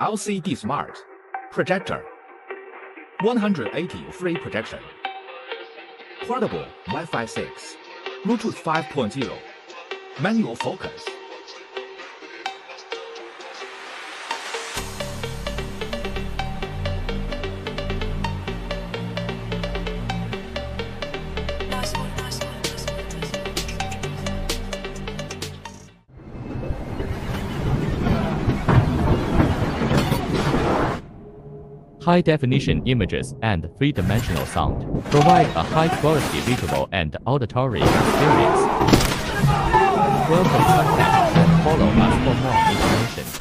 LCD Smart Projector. 180 free projection. Portable Wi-Fi 6 Bluetooth 5.0 Manual focus High-definition images and three-dimensional sound provide a high-quality visual and auditory experience. Welcome and follow us for more.